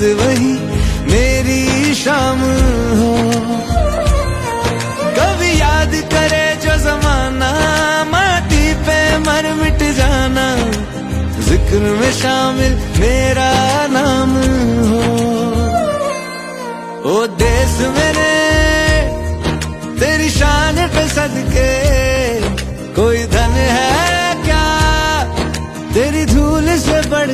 रोज वही मेरी शाम हो। कभी याद करे जो जमाना, माटी पे मर मिट जाना, ज़िक्र में शामिल मेरा नाम हो। ओ देश मेरे, तेरी शान पे सदके, कोई धन है क्या? तेरी धूल से बढ़